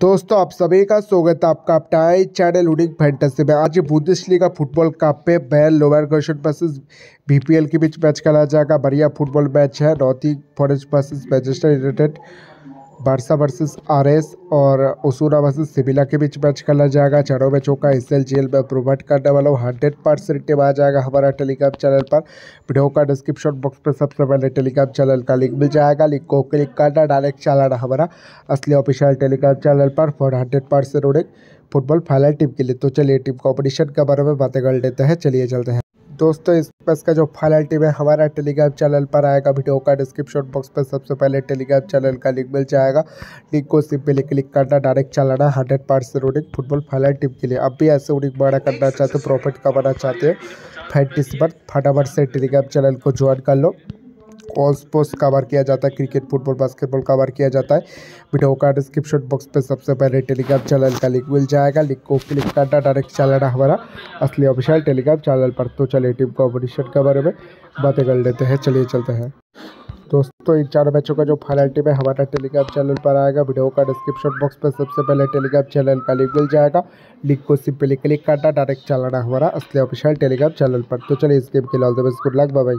दोस्तों, आप सभी का स्वागत है आपका अपना चैनल उडिंग फैंटेसी में। आज बुद्धिस्ट लीगा फुटबॉल कप पे बैल लोअर क्वेश्चन वर्सेज बीपीएल के बीच मैच खेला जाएगा। बढ़िया फुटबॉल मैच है। North forest versus Manchester United Barca versus RS और ओसूरा वर्सेस सिबिला के बीच मैच खेला जाएगा। चारों मैचों का एस एल जेल में प्रोवाइड करने वाला हूँ हंड्रेड परसेंट टीम आ जाएगा हमारा टेलीग्राम चैनल पर। वीडियो का डिस्क्रिप्शन बॉक्स पर सबसे पहले टेलीग्राम चैनल का लिंक मिल जाएगा। लिंक को क्लिक करना, डायरेक्ट चलाना हमारा असली ऑफिशियल टेलीग्राम चैनल पर for hundred percent football final team के लिए तो चलिए टीम कॉम्पिटिशन के बारे में बातें कर लेते हैं। चलिए चलते हैं। दोस्तों, इस बस का जो फाइनल टीम है, हमारा टेलीग्राम चैनल पर आएगा। वीडियो का डिस्क्रिप्शन बॉक्स पर सबसे पहले टेलीग्राम चैनल का लिंक मिल जाएगा। लिंक को सिंपली क्लिक करना डायरेक्ट चलाना हंड्रेड परसेंट रोडिंग फुटबॉल फाइनल टीम के लिए। अब भी ऐसे उनिंग बड़ा करना चाहते हो प्रॉफिट कमाना चाहते हैं फैंटिस पर फटाफट से टेलीग्राम चैनल को ज्वाइन कर लो। ऑल स्पोर्ट्स कवर किया जाता है क्रिकेट फुटबॉल बास्केटबॉल कवर किया जाता है। वीडियो का डिस्क्रिप्शन बॉक्स पे सबसे पहले टेलीग्राम चैनल का लिंक मिल जाएगा। लिंक को क्लिक करना डायरेक्ट चलाना हमारा। असली ऑफिशियल टेलीग्राम चैनल पर। तो चलिए टीम कॉम्पिटिशन के बारे में बातें कर लेते हैं। चलिए चलते हैं। दोस्तों, इन चार मैचों का जो फाइनल टीम है, हमारा टेलीग्राम चैनल पर आएगा। वीडियो का डिस्क्रिप्शन बॉक्स पर सबसे पहले टेलीग्राम चैनल का लिंक मिल जाएगा। लिंक को सिंपली क्लिक करना डायरेक्ट चलाना हमारा। असली ऑफिशियल टेलीग्राम चैनल पर। तो चलिए इस गेम के लिए all the best good luck bye